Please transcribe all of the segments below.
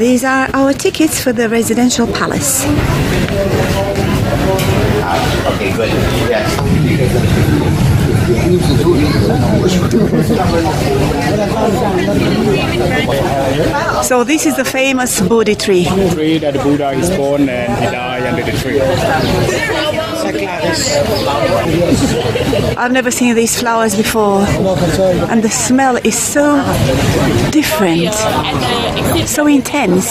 These are our tickets for the residential palace. Okay, good. Yes. So this is the famous Bodhi tree. tree that Buddha is born and he died under the tree. I've never seen these flowers before, and the smell is so different, so intense.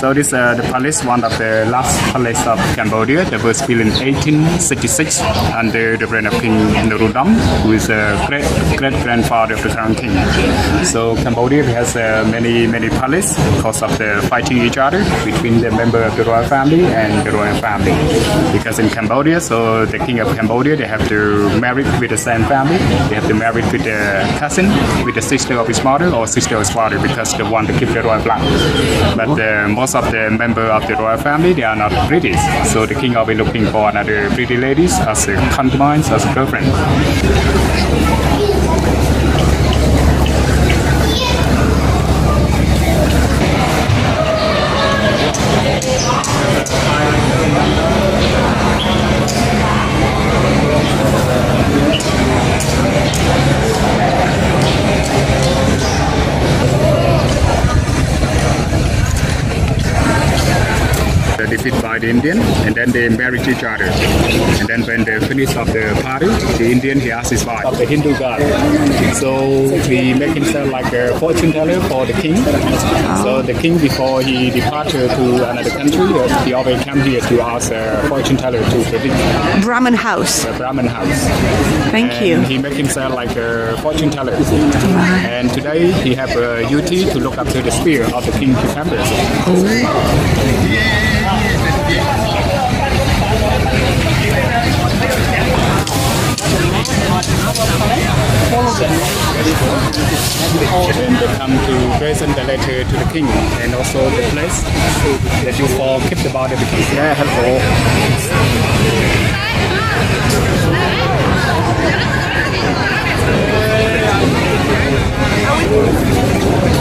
So this uh, the palace, one of the last palace of Cambodia that was built in 1866 under the reign of King Norodom, who is a great great grandfather of the current king. So Cambodia has uh, many many palace because of the fighting each other between the member of the royal family and the royal family. Because in Cambodia, so the king of Cambodia, they have to marry with the same family. They have to marry with the cousin, with the sister of his mother or sister of his father, because they want to keep the royal blood. But uh, most of the member of the royal family, they are not British. So the king will be looking for another pretty ladies as a concubines, as a girlfriend. The Indian, and then they married each other. And then when they finish of the party, the Indian he asks his wife of the Hindu god. So he make himself like a fortune teller for the king. So the king before he departed to another country, uh, he always come here to ask a fortune teller to predict Brahman house. the Brahmin house. Thank and you. He make himself like a fortune teller. And today he have a duty to look after the spear of the king Cucumber. Then they come to present the letter to the king and also the place that you for keep the body of the king. Yeah, helpful. Each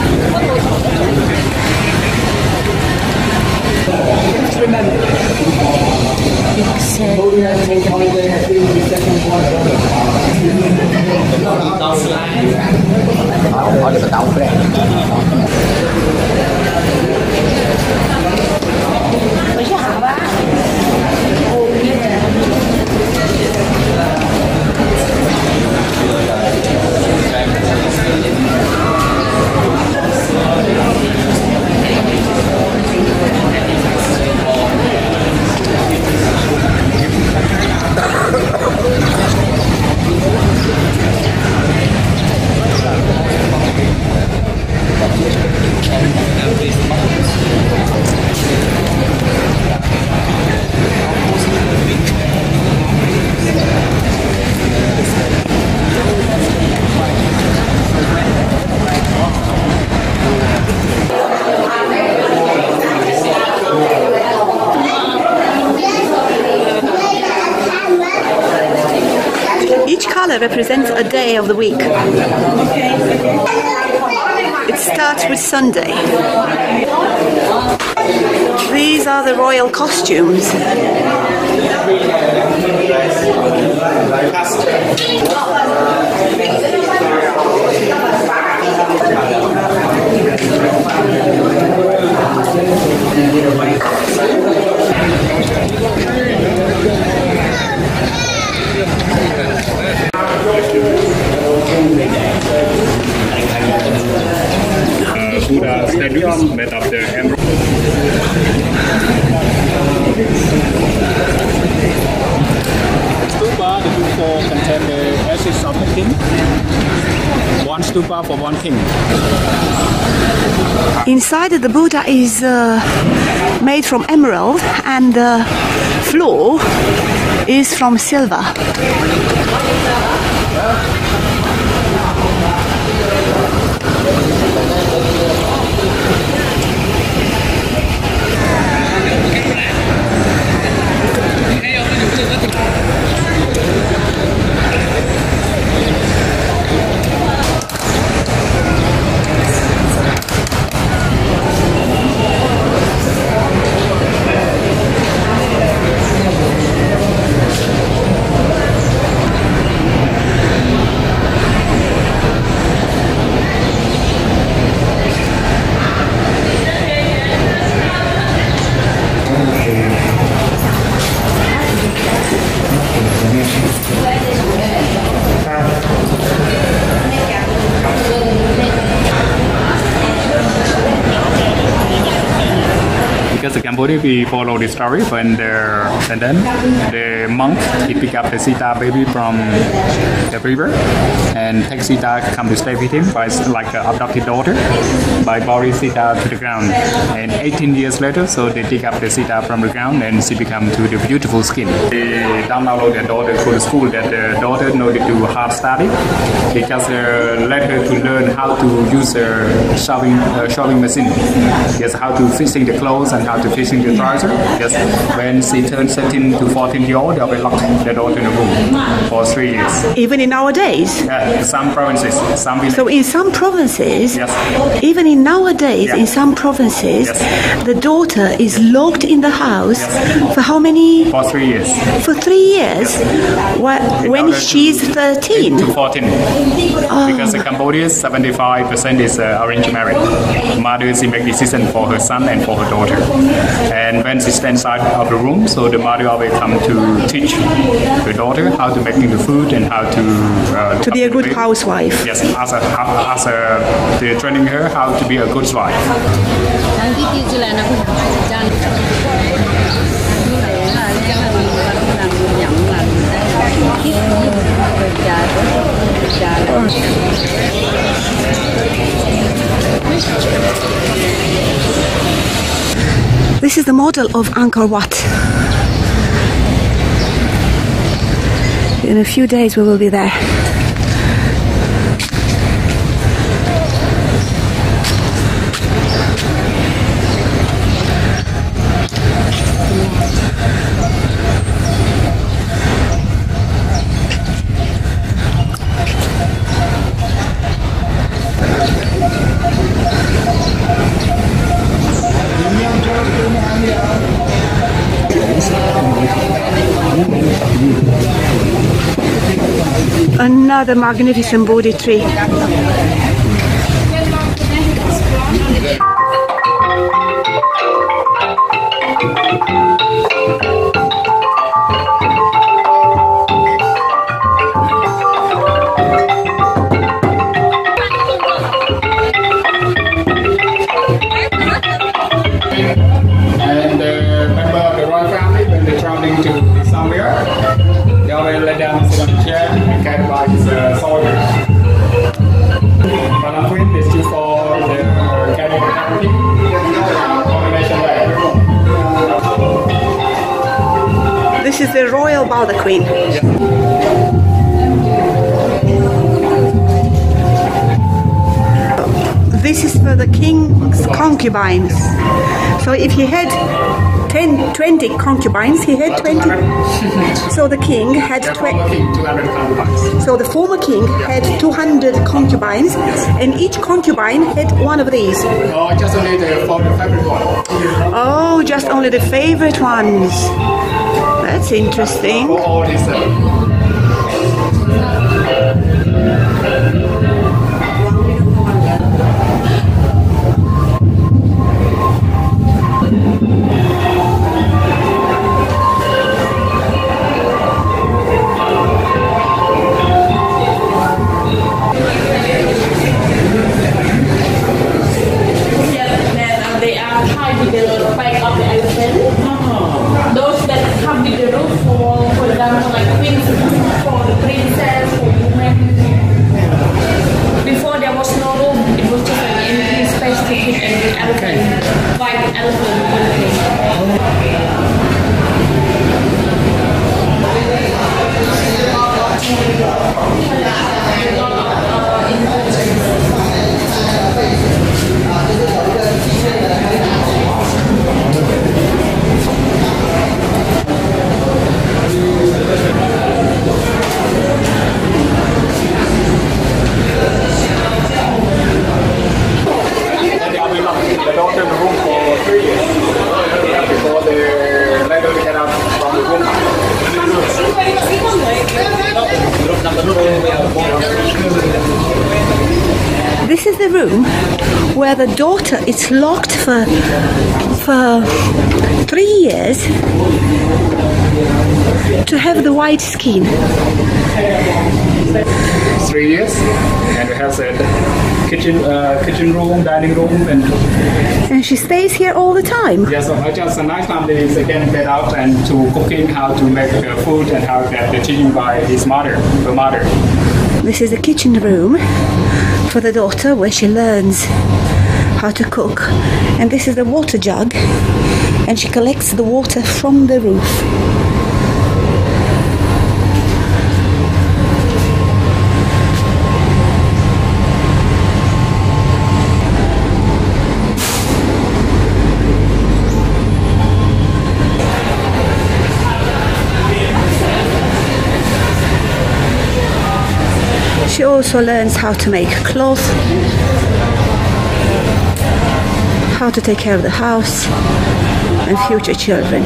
color represents a day of the week. It starts with Sunday. These are the royal costumes. One stupa for one king. Inside the Buddha is uh, made from emerald and the floor is from silver. have to Cambodia, we follow the story when the and then the monk he pick up the Sita baby from the river and take Sita come to stay with him by like an adopted daughter by bury Sita to the ground. And 18 years later, so they dig up the Sita from the ground and she become to the beautiful skin. They download their daughter to the school that the daughter know to do hard study. They just uh, let her to learn how to use a sewing uh, machine. Yes, how to fixing the clothes and how to the trouser. Yes, when she turns 13 to 14 year old, they'll be locked their daughter in a room for three years. Even in nowadays. Yeah, some provinces, some villages. So in some provinces, Yes. even in nowadays, Yeah. in some provinces, Yes. the daughter is locked in the house for how many? for three years. For three years. Wh- When she's 13. to 14. Because in Cambodia, 75% is uh, arranged marriage. Mother, she make decision for her son and for her daughter. And when she stands out of the room, so the mother always come to teach her daughter how to making the food and how to uh, To be a good baby. housewife. Yes, as a, as a, they're training her how to be a good wife. Nanti This is the model of Angkor Wat. In a few days, we will be there. Another magnificent Bodhi tree. The royal baldaquin. This is for the king's concubines. So if he had 10, 20 concubines, he had 20. So the king had 20. from the king, 200 concubines. So the former king had 200 concubines, and each concubine had one of these. Oh, just only the, the favorite one. Oh, just only the favorite ones. That's interesting. Elephant, white elephant. and they the daughter is locked for for three years to have the white skin. three years, and we have a kitchen, uh, kitchen room, dining room, and And she stays here all the time. yes, so just a nice time is again get out and to cooking, how to make uh, food, and how that the teaching by his mother, her mother. This is the kitchen room for the daughter where she learns how to cook. And this is the water jug, and she collects the water from the roof. She also learns how to make cloth, how to take care of the house and future children.